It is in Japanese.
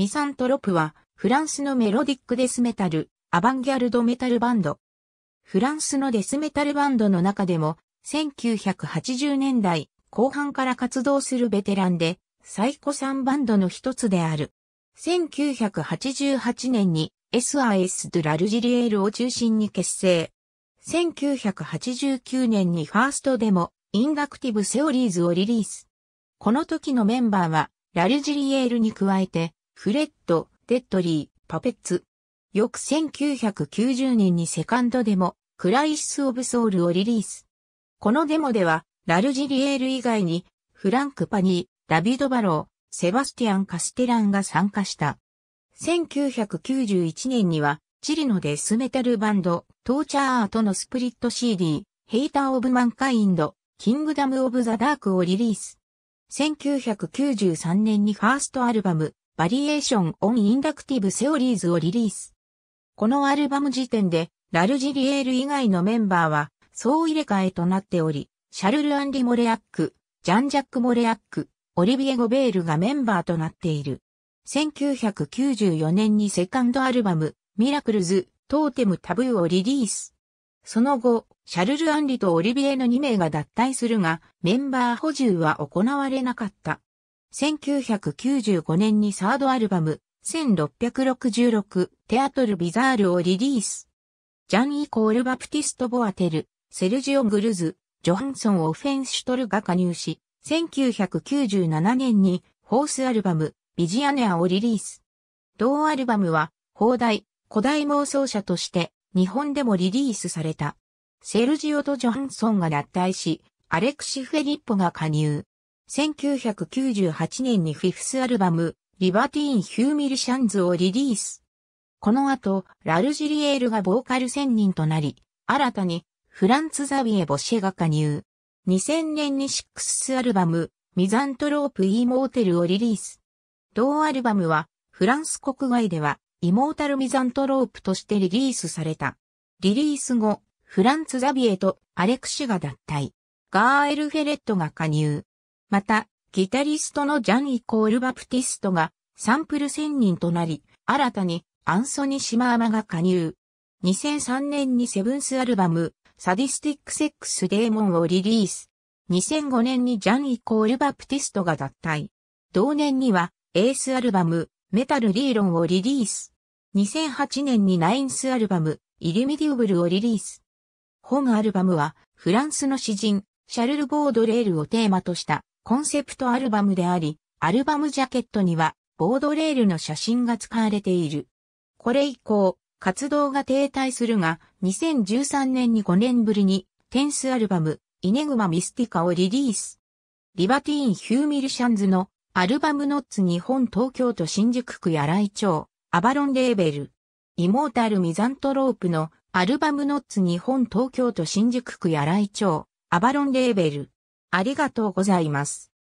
ミサントロプはフランスのメロディックデスメタル、アバンギャルドメタルバンド。フランスのデスメタルバンドの中でも1980年代後半から活動するベテランで最古参バンドの一つである。1988年に SIS ドゥラルジリエールを中心に結成。1989年にファーストデモ、インダクティブセオリーズをリリース。この時のメンバーは、ラルジリエールに加えて、フレッド、デッドリー、パペッツ。翌1990年にセカンドデモ、クライシス・オブ・ソウルをリリース。このデモでは、ラルジリエール以外に、フランク・パニー、ダビド・バロー、セバスティアン・カステランが参加した。1991年には、チリのデスメタルバンド、トーチャラーとのスプリット CD、ヘイター・オブ・マンカインド、キングダム・オブ・ザ・ダークをリリース。1993年にファーストアルバム、バリエーション・オン・インダクティブ・セオリーズをリリース。このアルバム時点で、ラルジリエール以外のメンバーは、総入れ替えとなっており、シャルル・アンリ・モレアック、ジャン・ジャック・モレアック、オリビエ・ゴベールがメンバーとなっている。1994年にセカンドアルバム、ミラクルズ、トーテム・タブーをリリース。その後、シャルル・アンリとオリビエの2名が脱退するが、メンバー補充は行われなかった。1995年にサードアルバム、1666テアトル・ビザールをリリース。ジャン・イコール・バプティスト・ボアテル、セルジオ・グルズ、ジョハンソン・オフェンシュトルが加入し、1997年にフォースアルバム、ビジアネアをリリース。同アルバムは、放題、古代妄想者として日本でもリリースされた。セルジオとジョハンソンが脱退し、アレクシ・フェリッポが加入。1998年にフィフスアルバム、リバティーン・ヒューミルシャンズをリリース。この後、ラルジリエールがボーカル専任となり、新たにフランツ・ザビエ・ボシェが加入。2000年にシックスアルバム、ミザントロープ・イーモーテルをリリース。同アルバムは、フランス国外では、イモータル・ミザントロープとしてリリースされた。リリース後、フランツ・ザビエとアレクシが脱退。ガーエル・フェレットが加入。また、ギタリストのジャン・イコール・バプティストがサンプル専任となり、新たにアンソニ・シマーマが加入。2003年にセブンスアルバム、サディスティック・セックス・デーモンをリリース。2005年にジャン・イコール・バプティストが脱退。同年にはエースアルバム、メタル・リーロンをリリース。2008年にナインスアルバム、イリミディウブルをリリース。本アルバムは、フランスの詩人、シャルル・ボードレールをテーマとしたコンセプトアルバムであり、アルバムジャケットには、ボードレールの写真が使われている。これ以降、活動が停滞するが、2013年に5年ぶりに、テンスアルバム、イネグマ・ミスティカをリリース。リバティーン・ヒューミルシャンズのアルバムノッツ日本東京都新宿区柳井町、アバロンレーベル。イモータルミザントロープのアルバムノッツ日本東京都新宿区柳井町、アバロンレーベル。ありがとうございます。